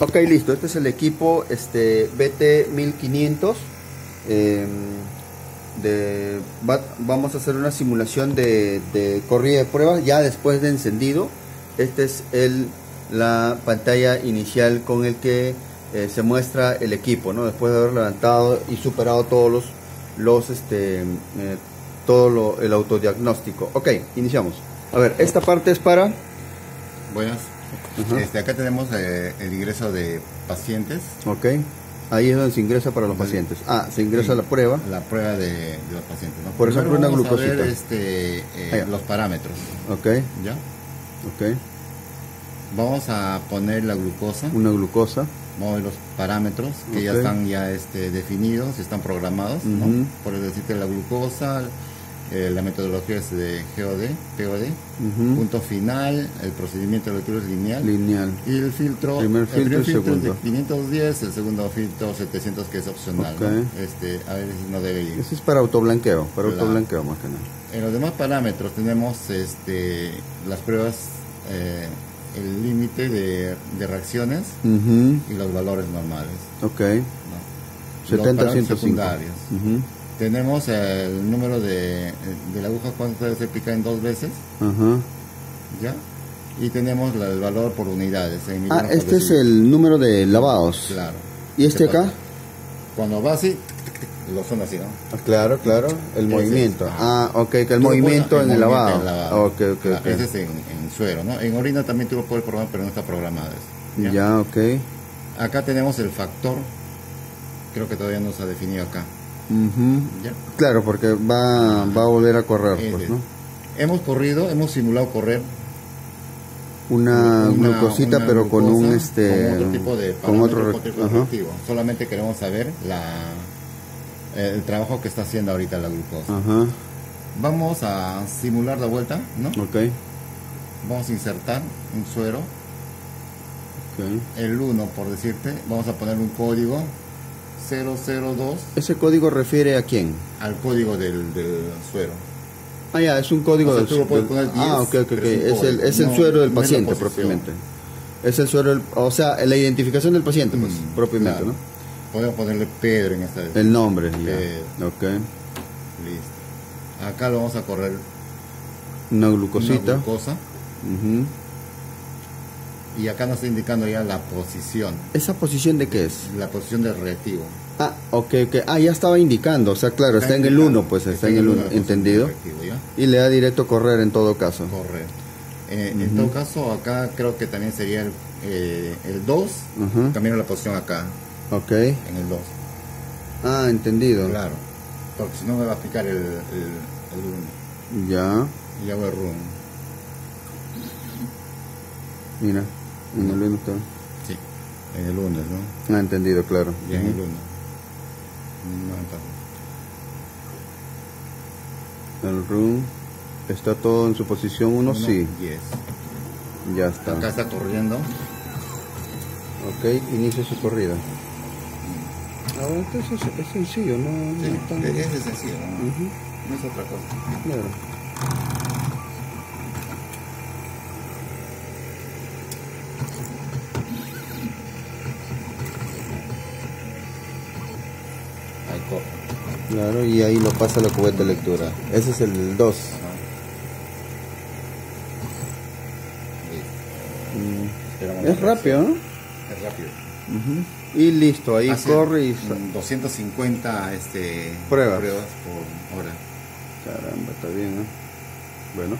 Ok, listo. Este es el equipo este, BT1500. eh, va- vamos a hacer una simulación de, de corrida de pruebas ya después de encendido. Este es la pantalla inicial con el que eh, se muestra el equipo, ¿no? Después de haber levantado y superado todos los, los este, eh, todo el autodiagnóstico. Ok, iniciamos. A ver, esta parte es para... Buenas. Este, acá tenemos eh, el ingreso de pacientes, Ok. Ahí es donde se ingresa para los pacientes. Ah, se ingresa Sí. la prueba. la prueba de, de los pacientes. ¿no? Por ejemplo, una vamos a ver, glucosita. este, eh, los parámetros. Ok, ¿ya? ok. Vamos a poner la glucosa, Una glucosa. vamos a ver los parámetros que ya están ya este, definidos, están programados. Por decirte la glucosa, eh, la metodología es de GOD, POD, Ujú. punto final, el procedimiento de lectura es lineal. Lineal. Y el filtro, Primer el filtro y es de segundo. 510, el segundo filtro 700 que es opcional. Ok. ¿no? Este, a ver si no debe ir. Ese es para autoblanqueo, para Claro. autoblanqueo más que nada. En los demás parámetros tenemos este, las pruebas, eh, el límite de, de reacciones y los valores normales. Ok. ¿no? 70, Los parámetros 105. secundarios. Tenemos el número de, de la aguja cuando puede ser picada en dos veces, Ajá. ¿ya? Y tenemos la- el valor por unidades. en Ah, este es el número de lavados. Claro. ¿Y este ¿Qué acá? Cuando va así, lo son así, ¿no? Ah, Claro, claro. El movimiento. es, Ah, ok, que el Tú movimiento en el lavado. movimiento en el lavado. Ok, ok, Claro. Ese es en, en suero, ¿no? En orina también tú lo puedes programar, pero no está programado eso. Ya, ok. Acá tenemos el factor, creo que todavía no se ha definido acá. Claro, porque va, va a volver a correr, pues, ¿no? Hemos corrido, hemos simulado correr Una, una- glucosita, una pero con un este. con otro tipo de con otro tipo de. Solamente queremos saber la el trabajo que está haciendo ahorita la glucosa. Ajá. Vamos a simular la vuelta, ¿no? Ok. Vamos a insertar un suero, el 1 por decirte, vamos a poner un código 002 ¿Ese código refiere a quién? al código del, del suero. Ah, ya, es un código O sea, del tú lo puedes del- poner 10, Ah, ok, ok, ok. pero es el, es el No, suero del paciente propiamente. Es el suero, del- o sea, la identificación del paciente, pues, Mm, propiamente, claro. ¿no? Podemos ponerle Pedro en esta vez. El nombre. Pedro. Ok. Listo. Acá lo vamos a correr Una una glucosita. glucosa. Y acá nos está indicando ya la posición, ¿Esa posición de qué es? la posición del reactivo. Ah, ok, ok. Ah, ya estaba indicando, o sea, claro, está, en el indicando, 1, pues, está, en el 1, uno, la posición entendido. Y le da directo correr en todo caso. Correr. Eh, En todo caso, acá creo que también sería el, eh, el 2, Ujú. cambiar la posición acá, Ok. en el 2. Ah, entendido. Claro, porque si no me va a picar el 1. Ya, Y hago el run. mira, en el 1 está. Sí, en el 1, ¿no? Ah, entendido, claro. Ya en el Ujú. 1. No, está. El room está todo en su posición 1, Uno, sí, 10. ya está. Acá está corriendo. Ok, inicia su corrida. Ah, bueno, entonces es, es sencillo, no, no Sí, es tan- es sencillo, ¿no? No es otra cosa. claro. Claro, y ahí lo pasa la cubeta de lectura. Ese es el 2. Esperamos Es rápido, ¿no? Es rápido. Y listo, ahí Hace, corre y... mm, 250 este, Pruebas. pruebas por hora. Caramba, está bien, ¿no? Bueno.